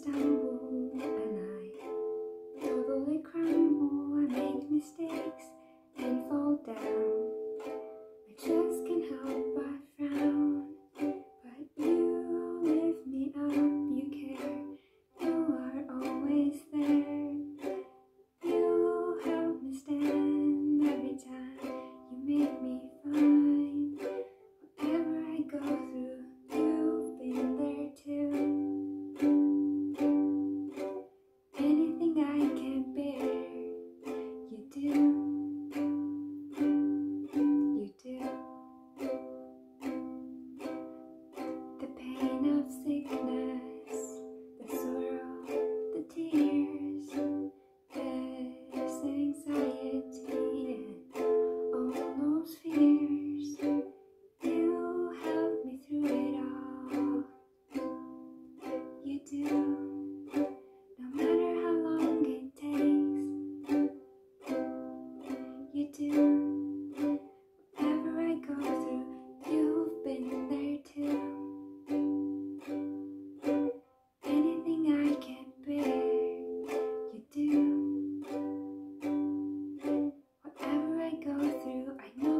and I totally crumble. I make mistakes and fall down. I just can't help The pain of sickness, the sorrow, the tears, this anxiety, and all those fears. You help me through it all. You do. go through, I know